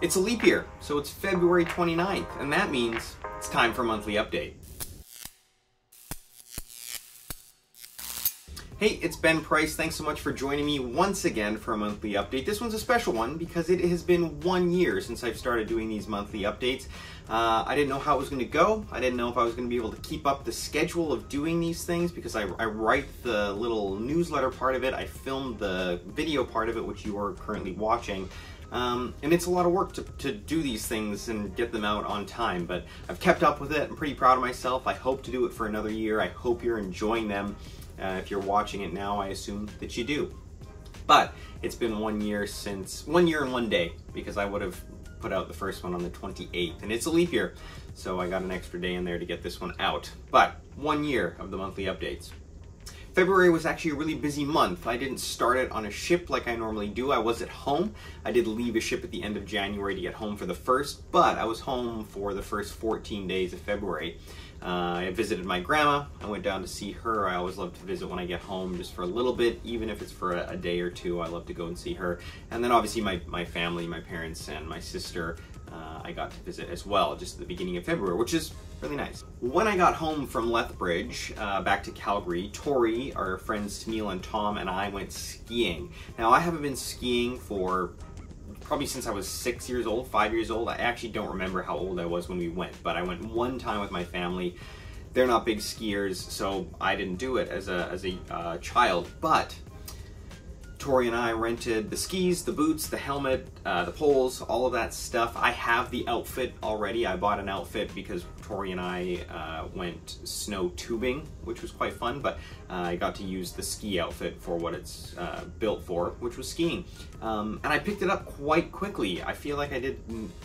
It's a leap year, so it's February 29th, and that means it's time for monthly update. Hey, it's Ben Price. Thanks so much for joining me once again for a monthly update. This one's a special one because it has been one year since I've started doing these monthly updates. Uh, I didn't know how it was going to go. I didn't know if I was going to be able to keep up the schedule of doing these things because I, I write the little newsletter part of it. I filmed the video part of it, which you are currently watching. Um, and it's a lot of work to, to do these things and get them out on time, but I've kept up with it. I'm pretty proud of myself. I hope to do it for another year. I hope you're enjoying them. Uh, if you're watching it now, I assume that you do. But it's been one year since, one year and one day, because I would have put out the first one on the 28th, and it's a leap year, so I got an extra day in there to get this one out. But one year of the monthly updates. February was actually a really busy month. I didn't start it on a ship like I normally do. I was at home. I did leave a ship at the end of January to get home for the first, but I was home for the first 14 days of February. Uh, I visited my grandma. I went down to see her. I always love to visit when I get home just for a little bit, even if it's for a, a day or two. I love to go and see her. And then obviously my, my family, my parents and my sister, uh, I got to visit as well just at the beginning of February, which is really nice. When I got home from Lethbridge, uh, back to Calgary, Tori, our friends Tennille and Tom, and I went skiing. Now, I haven't been skiing for probably since I was six years old, five years old. I actually don't remember how old I was when we went, but I went one time with my family. They're not big skiers, so I didn't do it as a, as a uh, child, but Tori and I rented the skis, the boots, the helmet, uh, the poles, all of that stuff. I have the outfit already. I bought an outfit because Tori and I uh, went snow tubing, which was quite fun, but uh, I got to use the ski outfit for what it's uh, built for, which was skiing. Um, and I picked it up quite quickly. I feel like I did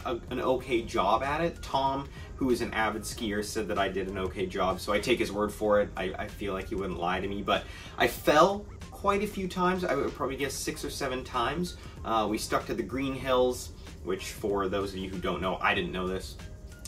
a, an okay job at it. Tom, who is an avid skier, said that I did an okay job, so I take his word for it. I, I feel like he wouldn't lie to me, but I fell quite a few times. I would probably guess six or seven times. Uh, we stuck to the green hills, which for those of you who don't know, I didn't know this.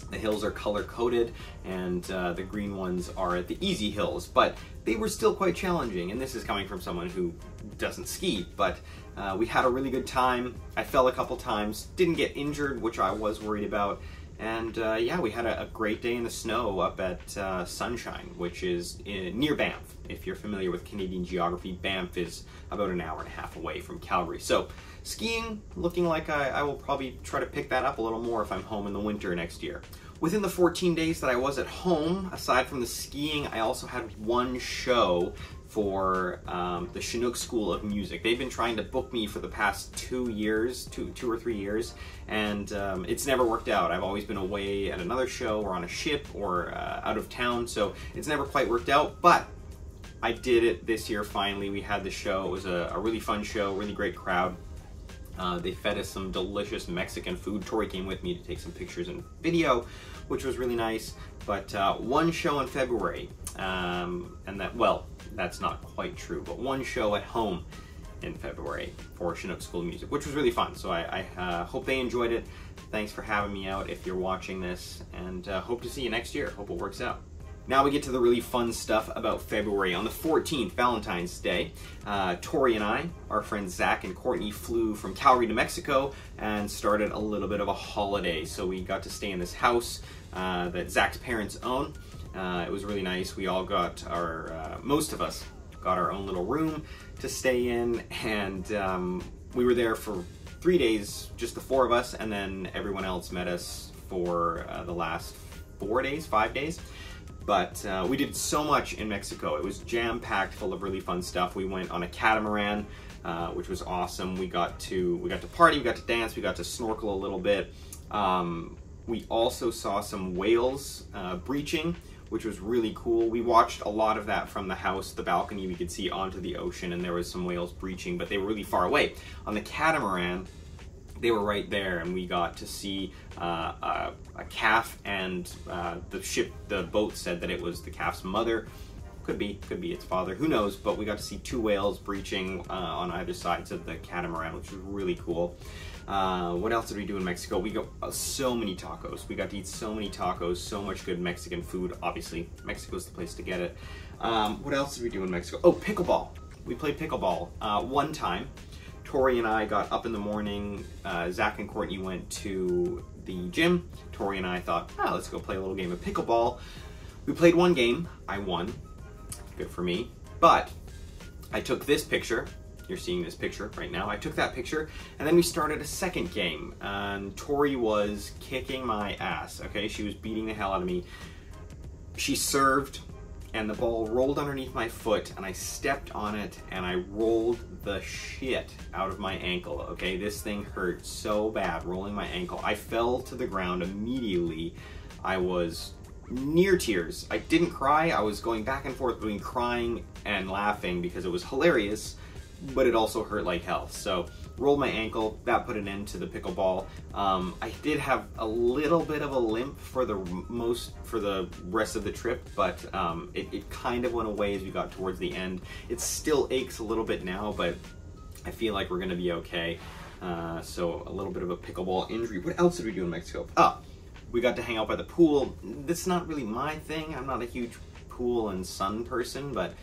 The hills are color coded and uh, the green ones are the easy hills, but they were still quite challenging. And this is coming from someone who doesn't ski, but uh, we had a really good time. I fell a couple times, didn't get injured, which I was worried about. And uh, yeah, we had a, a, great day in the snow up at uh, Sunshine, which is in, near Banff. If you're familiar with Canadian geography, Banff is about an hour and a half away from Calgary. So skiing, looking like I, I will probably try to pick that up a little more if I'm home in the winter next year. Within the 14 days that I was at home, aside from the skiing, I also had one show for um, the Chinook School of Music. They've been trying to book me for the past two years, two, two or three years, and um, it's never worked out. I've always been away at another show or on a ship or uh, out of town, so it's never quite worked out, but I did it this year finally. We had the show. It was a, a really fun show, really great crowd. Uh, they fed us some delicious Mexican food. Tori came with me to take some pictures and video, which was really nice. But uh, one show in February, um, and that, well, that's not quite true, but one show at home in February for Chinook School of Music, which was really fun. So I, I uh, hope they enjoyed it. Thanks for having me out if you're watching this, and uh, hope to see you next year. Hope it works out. Now we get to the really fun stuff about February. On the 14th, Valentine's Day, uh, Tori and I, our friends Zach and Courtney, flew from Calgary to Mexico and started a little bit of a holiday. So we got to stay in this house uh, that Zach's parents own. Uh, it was really nice. We all got our, uh, most of us got our own little room to stay in, and um, we were there for three days, just the four of us, and then everyone else met us for uh, the last four days, five days. But uh, we did so much in Mexico. It was jam-packed full of really fun stuff. We went on a catamaran, uh, which was awesome. We got to we got to party, we got to dance, we got to snorkel a little bit. Um, we also saw some whales uh, breaching, which was really cool. We watched a lot of that from the house, the balcony. We could see onto the ocean, and there was some whales breaching, but they were really far away. On the catamaran, they were right there, and we got to see uh, a, a, calf, and uh, the ship, the boat said that it was the calf's mother. Could be, could be its father, who knows, but we got to see two whales breaching uh, on either sides of the catamaran, which was really cool. Uh, what else did we do in Mexico? We got uh, so many tacos. We got to eat so many tacos, so much good Mexican food. Obviously, Mexico's the place to get it. Um, what else did we do in Mexico? Oh, pickleball. We played pickleball uh, one time. Tori and I got up in the morning. Uh, Zach and Courtney went to the gym. Tori and I thought, oh, let's go play a little game of pickleball. We played one game. I won. Good for me. But I took this picture. You're seeing this picture right now. I took that picture, and then we started a second game. And Tori was kicking my ass. Okay, she was beating the hell out of me. She served, and the ball rolled underneath my foot, and I stepped on it, and I rolled the shit out of my ankle. Okay, this thing hurt so bad, rolling my ankle. I fell to the ground immediately. I was near tears. I didn't cry. I was going back and forth between crying and laughing because it was hilarious, but it also hurt like hell. So rolled my ankle. That put an end to the pickleball. Um, I did have a little bit of a limp for the most for the rest of the trip, but um, it, it kind of went away as we got towards the end. It still aches a little bit now, but I feel like we're gonna be okay. Uh, so a little bit of a pickleball injury. What else did we do in Mexico? Ah, we got to hang out by the pool. That's not really my thing. I'm not a huge pool and sun person, but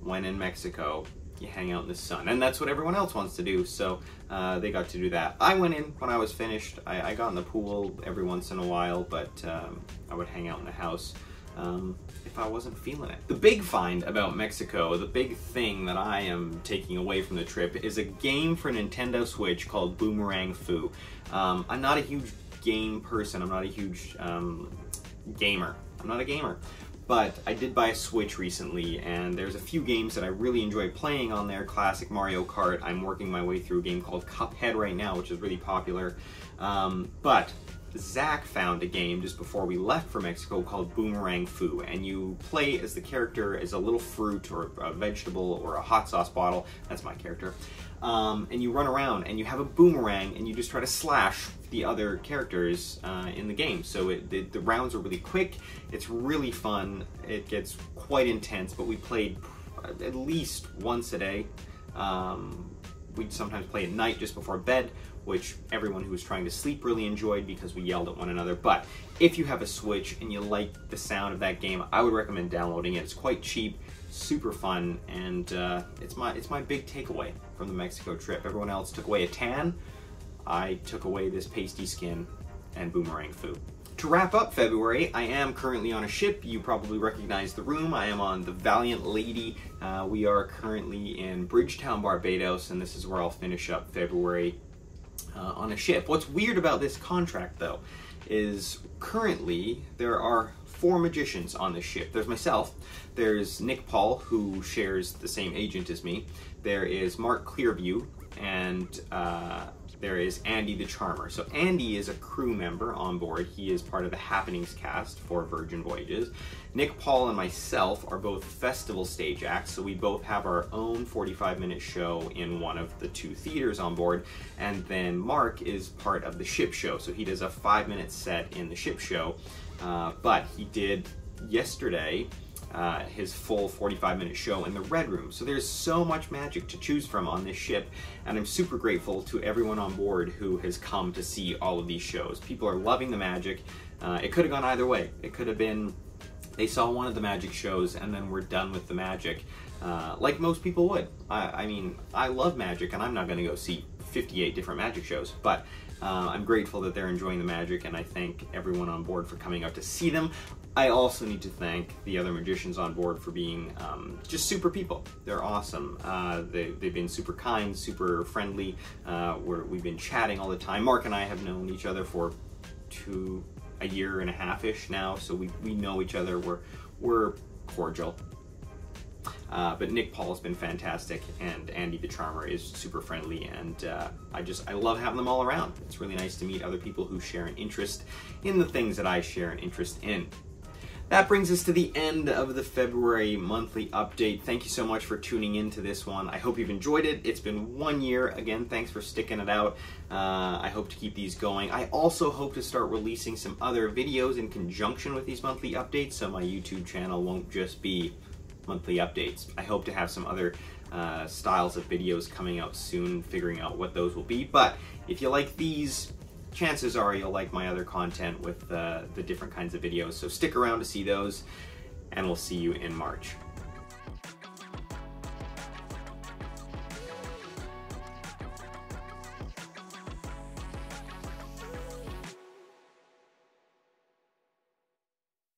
when in Mexico, you hang out in the sun. And that's what everyone else wants to do, so uh, they got to do that. I went in when I was finished. I, I got in the pool every once in a while, but um, I would hang out in the house um, if I wasn't feeling it. The big find about Mexico, the big thing that I am taking away from the trip is a game for Nintendo Switch called Boomerang Fu. Um, I'm not a huge game person. I'm not a huge um, gamer. I'm not a gamer. But I did buy a Switch recently, and there's a few games that I really enjoy playing on there. Classic Mario Kart. I'm working my way through a game called Cuphead right now, which is really popular. Um, but Zach found a game just before we left for Mexico called Boomerang Fu, and you play as the character as a little fruit or a vegetable or a hot sauce bottle. That's my character. Um, and you run around and you have a boomerang and you just try to slash the other characters uh, in the game. So it, the, the rounds are really quick. It's really fun. It gets quite intense, but we played at least once a day. Um, we'd sometimes play at night just before bed which everyone who was trying to sleep really enjoyed because we yelled at one another. But if you have a Switch and you like the sound of that game, I would recommend downloading it. It's quite cheap, super fun, and uh, it's my it's my big takeaway from the Mexico trip. Everyone else took away a tan. I took away this pasty skin and boomerang fu. To wrap up February, I am currently on a ship. You probably recognize the room. I am on the Valiant Lady. Uh, we are currently in Bridgetown, Barbados, and this is where I'll finish up February uh, on a ship. What's weird about this contract, though, is currently there are four magicians on this ship. There's myself, there's Nick Paul, who shares the same agent as me, there is Mark Clearview, and uh, there is Andy the Charmer. So Andy is a crew member on board. He is part of the Happenings cast for Virgin Voyages. Nick Paul and myself are both festival stage acts, so we both have our own 45 minute show in one of the two theaters on board. And then Mark is part of the ship show, so he does a five minute set in the ship show. Uh, but he did yesterday uh, his full 45 minute show in the Red Room. So there's so much magic to choose from on this ship, and I'm super grateful to everyone on board who has come to see all of these shows. People are loving the magic. Uh, it could have gone either way. It could have been they saw one of the magic shows and then we're done with the magic, uh, like most people would. I, I mean, I love magic, and I'm not going to go see 58 different magic shows, but uh, I'm grateful that they're enjoying the magic, and I thank everyone on board for coming out to see them. I also need to thank the other magicians on board for being um, just super people. They're awesome. Uh, they, have been super kind, super friendly. Uh, we've been chatting all the time. Mark and I have known each other for two, a year and a half-ish now, so we, we know each other. We're, we're cordial. Uh, but Nick Paul has been fantastic, and Andy the Charmer is super friendly, and uh, I just I love having them all around. It's really nice to meet other people who share an interest in the things that I share an interest in. That brings us to the end of the February monthly update. Thank you so much for tuning in to this one. I hope you've enjoyed it. It's been one year. Again, thanks for sticking it out. Uh, I hope to keep these going. I also hope to start releasing some other videos in conjunction with these monthly updates so my YouTube channel won't just be monthly updates. I hope to have some other uh, styles of videos coming out soon, figuring out what those will be. But if you like these, chances are you'll like my other content with uh, the different kinds of videos. So stick around to see those, and we'll see you in March.